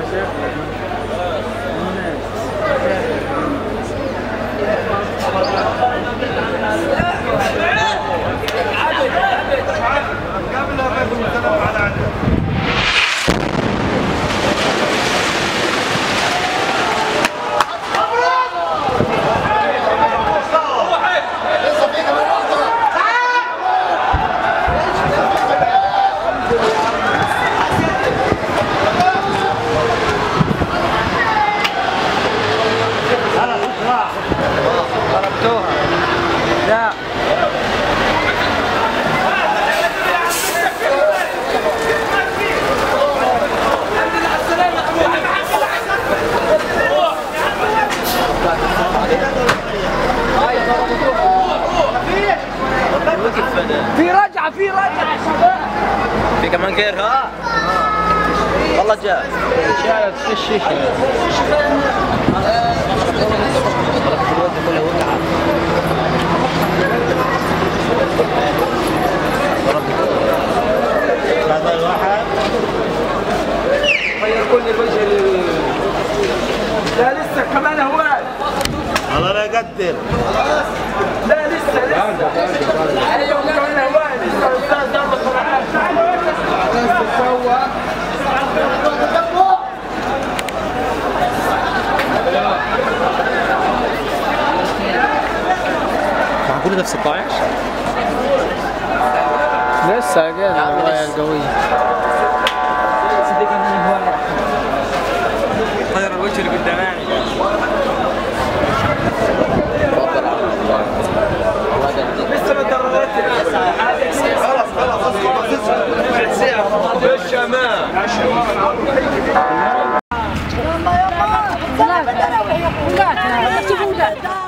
Tá Vai? في رجعة في كمان غيرها والله جاء. شالت في الشيشة هذا واحد غير كل الوجه ال- لا لسه كمان هو الله لا يقدر لا لسه لسه معقول نفس 16 لسه قاعد الهواية القوية غير الوجه اللي قدامي لسه ما دربت خلاص خلاص بالشمال يلا يلا. لا. لا لا. لا لا.